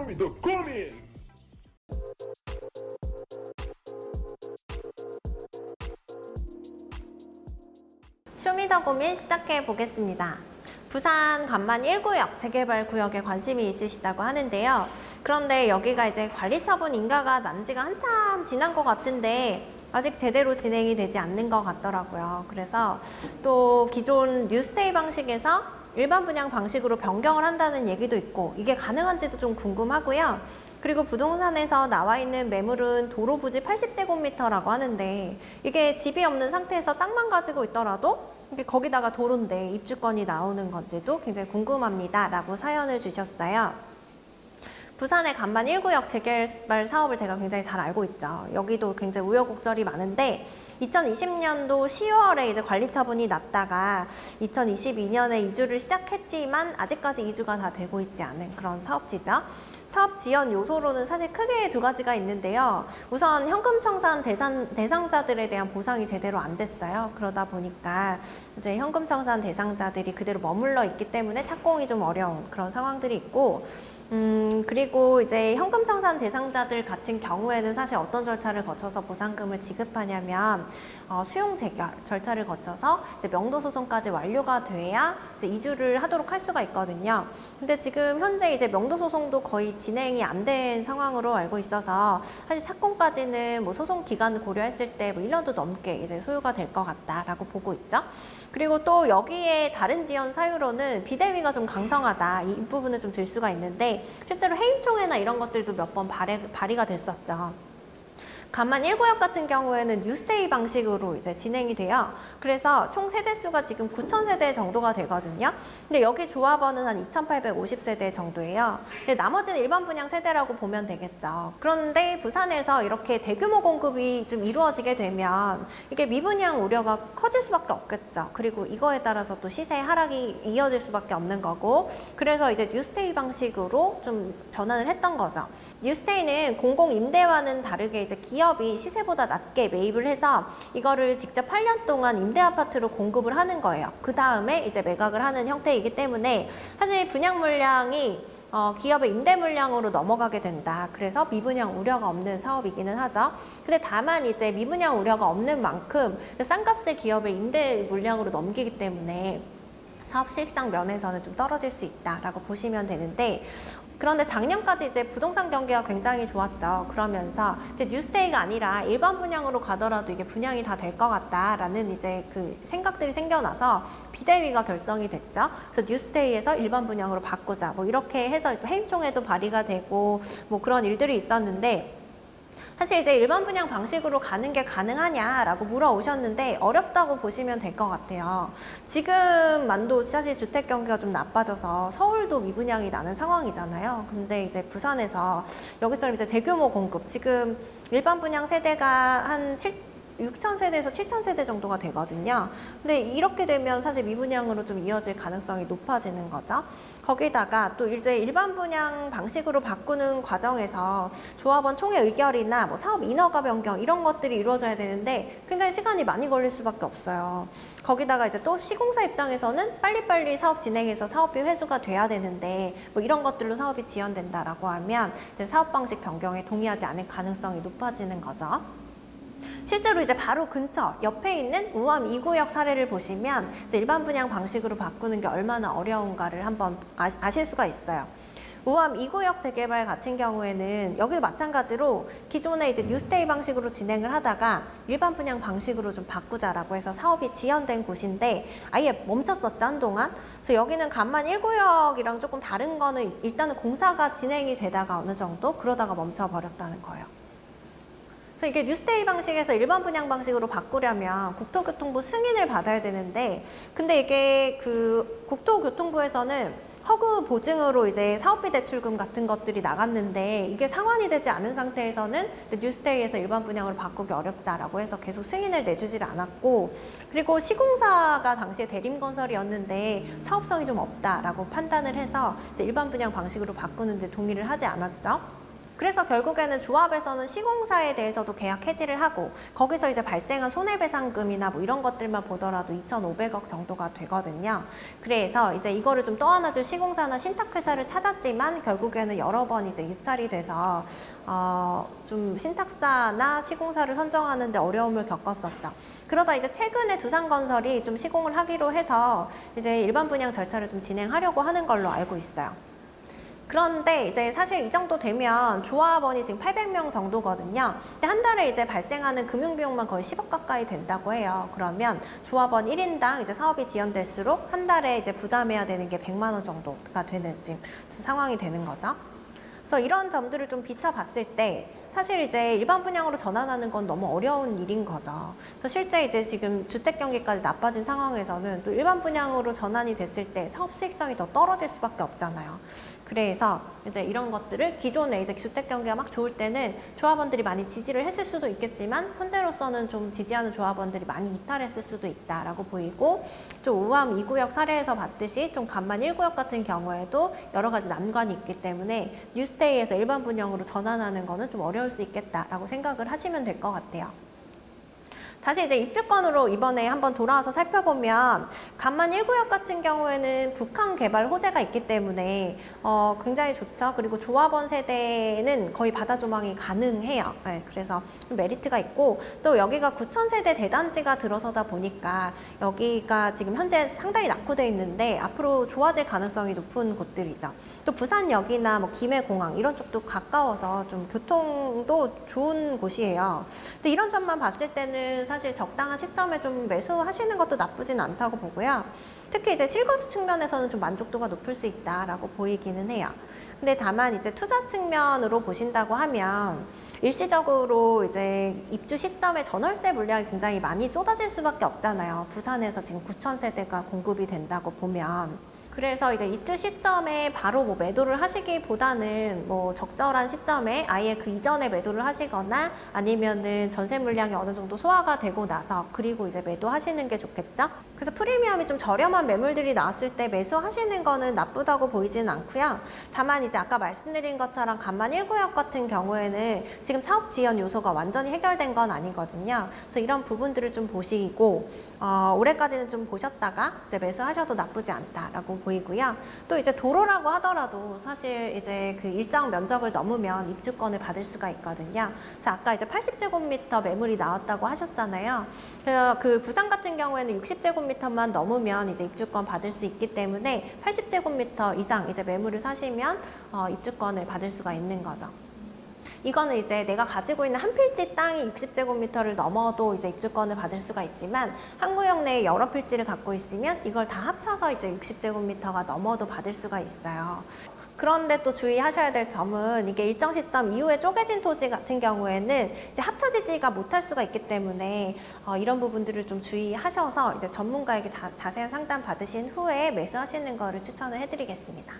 쇼미더 고민! 쇼미더 고민 시작해 보겠습니다. 부산 감만 1구역 재개발 구역에 관심이 있으시다고 하는데요. 그런데 여기가 이제 관리처분 인가가 난 지가 한참 지난 것 같은데 아직 제대로 진행이 되지 않는 것 같더라고요. 그래서 또 기존 뉴스테이 방식에서 일반 분양 방식으로 변경을 한다는 얘기도 있고 이게 가능한지도 좀 궁금하고요. 그리고 부동산에서 나와 있는 매물은 도로 부지 80제곱미터라고 하는데 이게 집이 없는 상태에서 땅만 가지고 있더라도 이게 거기다가 도로인데 입주권이 나오는 건지도 굉장히 궁금합니다. 라고 사연을 주셨어요. 부산의 간만 1구역 재개발 사업을 제가 굉장히 잘 알고 있죠. 여기도 굉장히 우여곡절이 많은데 2020년도 10월에 이제 관리 처분이 났다가 2022년에 이주를 시작했지만 아직까지 이주가 다 되고 있지 않은 그런 사업지죠. 사업 지연 요소로는 사실 크게 두 가지가 있는데요. 우선 현금 청산 대상, 대상자들에 대한 보상이 제대로 안 됐어요. 그러다 보니까 이제 현금 청산 대상자들이 그대로 머물러 있기 때문에 착공이 좀 어려운 그런 상황들이 있고 음, 그리고 이제 현금 청산 대상자들 같은 경우에는 사실 어떤 절차를 거쳐서 보상금을 지급하냐면 어, 수용 재결 절차를 거쳐서 이제 명도 소송까지 완료가 돼야 이제 이주를 하도록 할 수가 있거든요. 근데 지금 현재 이제 명도 소송도 거의 진행이 안 된 상황으로 알고 있어서 사실 착공까지는 뭐 소송 기간을 고려했을 때뭐 1년도 넘게 이제 소요가 될 것 같다라고 보고 있죠. 그리고 또 여기에 다른 지연 사유로는 비대위가 좀 강성하다 이 부분을 좀 들 수가 있는데 실제로 해임총회나 이런 것들도 몇 번 발의가 됐었죠. 간만 1구역 같은 경우에는 뉴스테이 방식으로 이제 진행이 돼요. 그래서 총 세대수가 지금 9,000세대 정도가 되거든요. 근데 여기 조합원은 한 2,850세대 정도예요. 나머지는 일반 분양 세대라고 보면 되겠죠. 그런데 부산에서 이렇게 대규모 공급이 좀 이루어지게 되면 이게 미분양 우려가 커질 수밖에 없겠죠. 그리고 이거에 따라서 또 시세 하락이 이어질 수밖에 없는 거고 그래서 이제 뉴스테이 방식으로 좀 전환을 했던 거죠. 뉴스테이는 공공 임대와는 다르게 이제 기 기업이 시세보다 낮게 매입을 해서 이거를 직접 8년 동안 임대 아파트로 공급을 하는 거예요. 그 다음에 이제 매각을 하는 형태이기 때문에 사실 분양 물량이 어, 기업의 임대 물량으로 넘어가게 된다. 그래서 미분양 우려가 없는 사업이기는 하죠. 근데 다만 이제 미분양 우려가 없는 만큼 싼 값의 기업의 임대 물량으로 넘기기 때문에 사업 실익성 면에서는 좀 떨어질 수 있다라고 보시면 되는데 그런데 작년까지 이제 부동산 경기가 굉장히 좋았죠. 그러면서 이제 뉴스테이가 아니라 일반 분양으로 가더라도 이게 분양이 다 될 것 같다라는 이제 그 생각들이 생겨나서 비대위가 결성이 됐죠. 그래서 뉴스테이에서 일반 분양으로 바꾸자. 뭐 이렇게 해서 해임총회도 발의가 되고 뭐 그런 일들이 있었는데 사실 이제 일반 분양 방식으로 가는 게 가능하냐라고 물어오셨는데 어렵다고 보시면 될 것 같아요. 지금 만도 사실 주택 경기가 좀 나빠져서 서울도 미분양이 나는 상황이잖아요. 근데 이제 부산에서 여기처럼 이제 대규모 공급 지금 일반 분양 세대가 한 7, 6천 세대에서 7천 세대 정도가 되거든요. 근데 이렇게 되면 사실 미분양으로 좀 이어질 가능성이 높아지는 거죠. 거기다가 또 이제 일반 분양 방식으로 바꾸는 과정에서 조합원 총회 의결이나 뭐 사업 인허가 변경 이런 것들이 이루어져야 되는데 굉장히 시간이 많이 걸릴 수밖에 없어요. 거기다가 이제 또 시공사 입장에서는 빨리빨리 사업 진행해서 사업비 회수가 돼야 되는데 뭐 이런 것들로 사업이 지연된다라고 하면 이제 사업 방식 변경에 동의하지 않을 가능성이 높아지는 거죠. 실제로 이제 바로 근처 옆에 있는 우암 2구역 사례를 보시면 일반 분양 방식으로 바꾸는 게 얼마나 어려운가를 한번 아, 실 수가 있어요. 우암 2구역 재개발 같은 경우에는 여기도 마찬가지로 기존에 이제 뉴스테이 방식으로 진행을 하다가 일반 분양 방식으로 좀 바꾸자라고 해서 사업이 지연된 곳인데 아예 멈췄었죠 한동안 그래서 여기는 간만 1구역이랑 조금 다른 거는 일단은 공사가 진행이 되다가 어느 정도 그러다가 멈춰버렸다는 거예요 그래서 이게 뉴스테이 방식에서 일반 분양 방식으로 바꾸려면 국토교통부 승인을 받아야 되는데 근데 이게 그 국토교통부에서는 허구 보증으로 이제 사업비 대출금 같은 것들이 나갔는데 이게 상환이 되지 않은 상태에서는 뉴스테이에서 일반 분양으로 바꾸기 어렵다라고 해서 계속 승인을 내주질 않았고 그리고 시공사가 당시에 대림건설이었는데 사업성이 좀 없다라고 판단을 해서 이제 일반 분양 방식으로 바꾸는데 동의를 하지 않았죠. 그래서 결국에는 조합에서는 시공사에 대해서도 계약 해지를 하고 거기서 이제 발생한 손해배상금이나 뭐 이런 것들만 보더라도 2,500억 정도가 되거든요. 그래서 이제 이거를 좀 떠안아줄 시공사나 신탁회사를 찾았지만 결국에는 여러 번 이제 유찰이 돼서 어, 좀 신탁사나 시공사를 선정하는데 어려움을 겪었었죠. 그러다 이제 최근에 두산건설이 좀 시공을 하기로 해서 이제 일반 분양 절차를 좀 진행하려고 하는 걸로 알고 있어요. 그런데 이제 사실 이 정도 되면 조합원이 지금 800명 정도거든요. 근데 한 달에 이제 발생하는 금융비용만 거의 10억 가까이 된다고 해요. 그러면 조합원 1인당 이제 사업이 지연될수록 한 달에 이제 부담해야 되는 게 100만 원 정도가 되는 지금 상황이 되는 거죠. 그래서 이런 점들을 좀 비춰봤을 때 사실 이제 일반 분양으로 전환하는 건 너무 어려운 일인 거죠. 그래서 실제 이제 지금 주택 경기까지 나빠진 상황에서는 또 일반 분양으로 전환이 됐을 때 사업 수익성이 더 떨어질 수밖에 없잖아요. 그래서 이제 이런 것들을 기존에 이제 주택 경기가 막 좋을 때는 조합원들이 많이 지지를 했을 수도 있겠지만 현재로서는 좀 지지하는 조합원들이 많이 이탈했을 수도 있다라고 보이고 좀 우암 2구역 사례에서 봤듯이 좀 간만 1구역 같은 경우에도 여러 가지 난관이 있기 때문에 뉴스테이에서 일반 분양으로 전환하는 거는 좀 어려 울 수 있겠다라고 생각을 하시면 될 것 같아요. 다시 이제 입주권으로 이번에 한번 돌아와서 살펴보면 간만 1구역 같은 경우에는 북한 개발 호재가 있기 때문에 어, 굉장히 좋죠. 그리고 조합원 세대는 거의 바다 조망이 가능해요. 네, 그래서 메리트가 있고 또 여기가 9천 세대 대단지가 들어서다 보니까 여기가 지금 현재 상당히 낙후돼 있는데 앞으로 좋아질 가능성이 높은 곳들이죠. 또 부산역이나 뭐 김해공항 이런 쪽도 가까워서 좀 교통도 좋은 곳이에요. 근데 이런 점만 봤을 때는 사실 적당한 시점에 좀 매수하시는 것도 나쁘진 않다고 보고요. 특히 이제 실거주 측면에서는 좀 만족도가 높을 수 있다라고 보이기는 해요. 근데 다만 이제 투자 측면으로 보신다고 하면 일시적으로 이제 입주 시점에 전월세 물량이 굉장히 많이 쏟아질 수밖에 없잖아요. 부산에서 지금 9천 세대가 공급이 된다고 보면 그래서 이제 입주 시점에 바로 뭐 매도를 하시기보다는 뭐 적절한 시점에 아예 그 이전에 매도를 하시거나 아니면은 전세 물량이 어느 정도 소화가 되고 나서 그리고 이제 매도하시는 게 좋겠죠. 그래서 프리미엄이 좀 저렴한 매물들이 나왔을 때 매수하시는 거는 나쁘다고 보이지는 않고요. 다만 이제 아까 말씀드린 것처럼 간만 1구역 같은 경우에는 지금 사업 지연 요소가 완전히 해결된 건 아니거든요. 그래서 이런 부분들을 좀 보시고 어, 올해까지는 좀 보셨다가 이제 매수하셔도 나쁘지 않다라고 보 이고요. 또 이제 도로라고 하더라도 사실 이제 그 일정 면적을 넘으면 입주권을 받을 수가 있거든요. 그래서 아까 이제 80제곱미터 매물이 나왔다고 하셨잖아요. 그래서 그 부산 같은 경우에는 60제곱 80제곱미터만 넘으면 이제 입주권 받을 수 있기 때문에 80제곱미터 이상 이제 매물을 사시면 어, 입주권을 받을 수가 있는 거죠. 이거는 이제 내가 가지고 있는 한 필지 땅이 60제곱미터를 넘어도 이제 입주권을 받을 수가 있지만 한 구역 내에 여러 필지를 갖고 있으면 이걸 다 합쳐서 이제 60제곱미터가 넘어도 받을 수가 있어요. 그런데 또 주의하셔야 될 점은 이게 일정 시점 이후에 쪼개진 토지 같은 경우에는 이제 합쳐지지가 못할 수가 있기 때문에 어, 이런 부분들을 좀 주의하셔서 이제 전문가에게 자, 자세한 상담 받으신 후에 매수하시는 거를 추천을 해드리겠습니다.